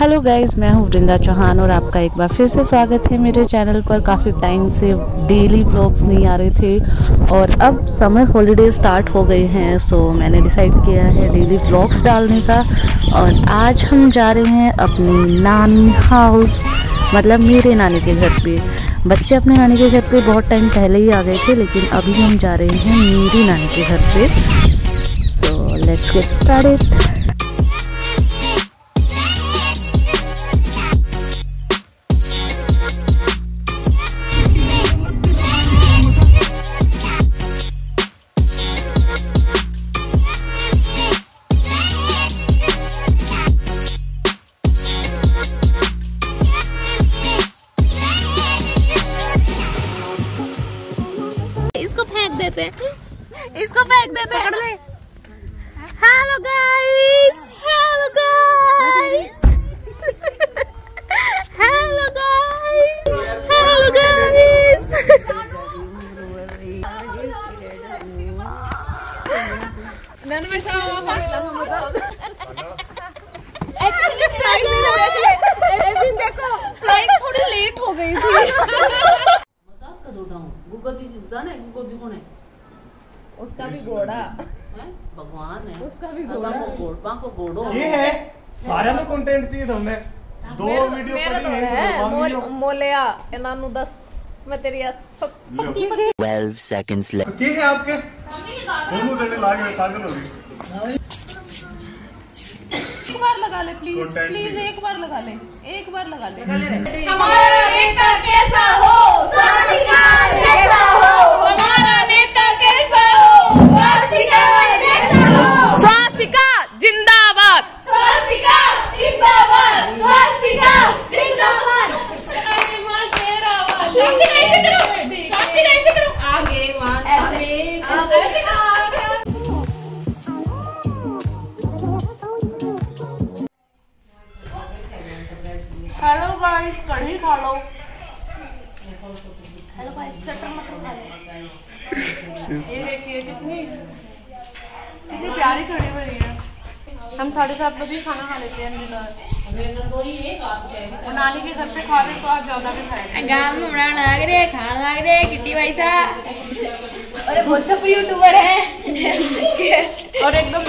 Hello guys मैं हूँ वृंदा चौहान और आपका एक बार फिर से स्वागत है मेरे चैनल पर। काफ़ी टाइम से डेली व्लॉग्स नहीं आ रहे थे और अब समर हॉलीडे स्टार्ट हो गए हैं सो मैंने डिसाइड किया है डेली व्लॉग्स डालने का। और आज हम जा रहे हैं अपनी नानी हाउस मतलब मेरे नानी के घर पे। बच्चे अपने नानी के घर पे बहुत टाइम पहले ही आ गए थे, लेकिन अभी हम जा रहे हैं मेरी नानी के घर पे। सो लेट्स गेट स्टार्टेड इसको फेंक देते हैं इसको फेंक देते हैं hello guys hello guys hello guys hello guys actually flight देखो फ़्लाइट थोड़ी लेट हो गई थी मज़ाक कर उठाऊं गुग्गा जी दाने गुग्गा जी कौन है उसका भी घोड़ा हैं? भगवान है उसका भी अल्लाह को घोड़ को घोड़ो ये है ਸਾਰਿਆਂ ਨੂੰ ਕੰਟੈਂਟ चाहिए था हमने दो वीडियो मेरा पड़ी तो है है कुर्बानी मोल, हो। मोलिया ਇਹਨਾਂ ਨੂੰ ਦੱਸ ਮੈਂ ਤੇਰੀ ਆ- ਪ- ਪੱਕੀ ਪੱਕੀ 12 seconds left. की है आपके दोनों जने लागे में पागल हो गए एक बार लगा ले प्लीज Content प्लीज भी। एक बार लगा ले एक बार लगा ले हमारा हेलो गाइस कढ़ी खा लो। हेलो गाइस चटर मटर खा लो। ये देखिए कितनी कितनी प्यारी कढ़ी बनी है। हम साढ़े सात बजे खाना खा लेते हैं डिनर नानी के घर पे खा रहे तो आज ज़्यादा भी खाएँगे गाँव में उड़ान लग रहे खान लग रहे किट्टी भाई सा अरे बहुत सब यूट्यूबर है। और एकदम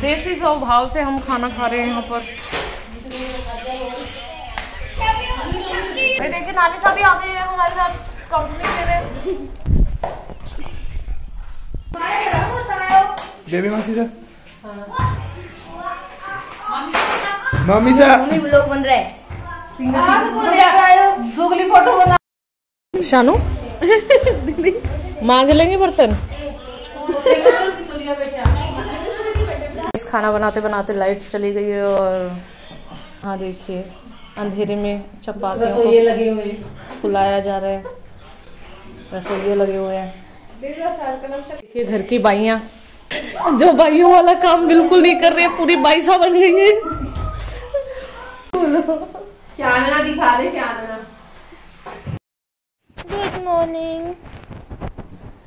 देसी स्वभाव से हम खाना खा रहे हैं यहाँ पर। देखिए नानी साहब भी आ गए हैं हमारे साथ कंपनी दे रहे बेबी मासी सर। मम्मी सर मम्मी लोग बन रहे शानू? मांग लेंगे बर्तन। इस खाना बनाते बनाते लाइट चली गई है और हाँ देखिए अंधेरे में चपातियों को लगे हुए। फुलाया जा रहा है। रसोइये लगे हुए हैं। देखिए घर की बाइयाँ। जो बाइयों वाला काम बिल्कुल नहीं कर रहे है पूरी बाई सा बन गई है। चांदना दिखा दे Chandana good morning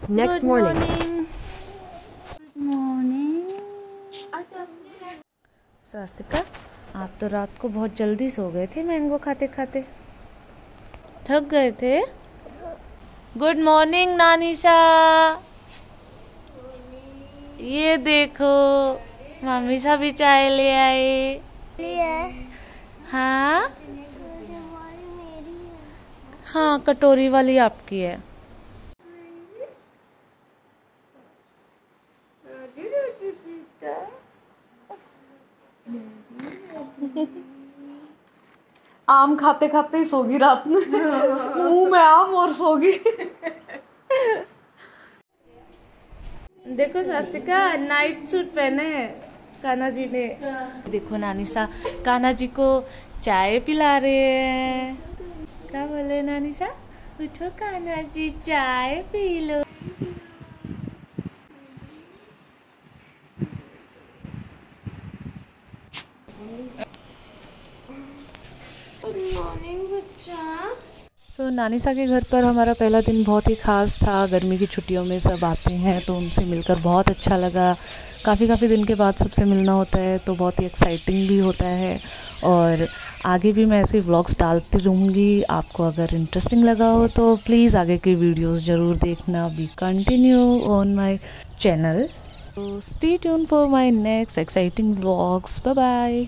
next morning Swastika आप तो रात को बहुत जल्दी सो गए थे मैंगो खाते खाते। थक गए थे? Good morning Nanisha. ये देखो मम्मी सा भी चाय ले आए। हाँ? हाँ कटोरी वाली आपकी है। आम खाते खाते ही सोगी रात में। मुँह में आम और सोगी। देखो स्वास्तिका नाइट सूट पहने हैं कान्हा जी ने। देखो नानी सा कान्हा जी को चाय पिला रहे हैं। क्या बोले नानी सा? उठो कान्हा जी, चाय पी लो। गुड मॉर्निंग बच्चा। सो so, नानीसा के घर पर हमारा पहला दिन बहुत ही ख़ास था। गर्मी की छुट्टियों में सब आते हैं तो उनसे मिलकर बहुत अच्छा लगा। काफ़ी काफ़ी दिन के बाद सबसे मिलना होता है तो बहुत ही एक्साइटिंग भी होता है। और आगे भी मैं ऐसे व्लॉग्स डालती रहूँगी। आपको अगर इंटरेस्टिंग लगा हो तो प्लीज़ आगे की वीडियोस ज़रूर देखना। Be continue on my channel तो stay tune for my next exciting vlogs bye